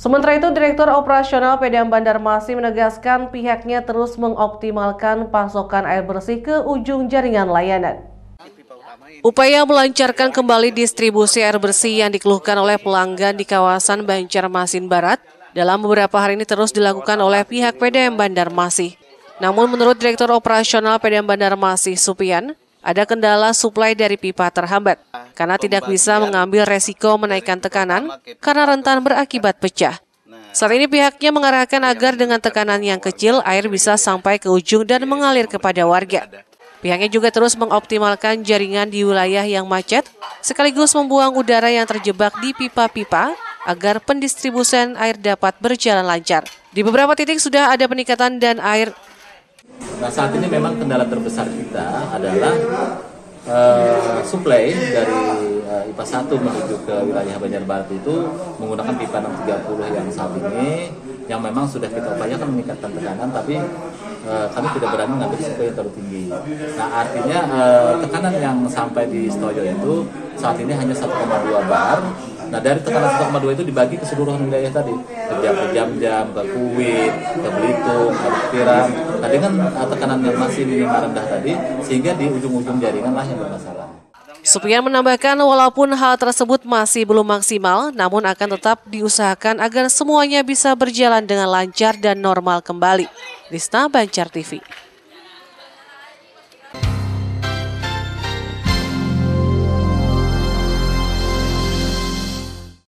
Sementara itu, Direktur Operasional PDAM Bandar Masih menegaskan pihaknya terus mengoptimalkan pasokan air bersih ke ujung jaringan layanan. Upaya melancarkan kembali distribusi air bersih yang dikeluhkan oleh pelanggan di kawasan Banjarmasin Barat dalam beberapa hari ini terus dilakukan oleh pihak PDM Bandar Masih. Namun menurut Direktur Operasional PDM Bandar Masih Supian, ada kendala suplai dari pipa terhambat karena tidak bisa mengambil resiko menaikkan tekanan karena rentan berakibat pecah. Saat ini pihaknya mengarahkan agar dengan tekanan yang kecil air bisa sampai ke ujung dan mengalir kepada warga. Pihaknya juga terus mengoptimalkan jaringan di wilayah yang macet, sekaligus membuang udara yang terjebak di pipa-pipa agar pendistribusian air dapat berjalan lancar. Di beberapa titik sudah ada peningkatan dan air Nah saat ini memang kendala terbesar kita adalah uh, suplai dari uh, IPA 1 menuju ke wilayah Banjar Barat itu menggunakan pipa 630 yang saat ini yang memang sudah kita upayakan meningkatkan tekanan tapi uh, kami tidak berani mengambil risiko yang terlalu tinggi. Nah artinya uh, tekanan yang sampai di Stoyo itu saat ini hanya 1,2 bar Nah dari tekanan 1,2 itu dibagi ke seluruh wilayah tadi, ke jam-jam, ke Kuwait, ke Belitung, ke Piram. Nah dengan tekanan yang masih minimal rendah tadi, sehingga di ujung-ujung jaringan lah yang bermasalah. Supian menambahkan walaupun hal tersebut masih belum maksimal, namun akan tetap diusahakan agar semuanya bisa berjalan dengan lancar dan normal kembali. Lista Bancar TV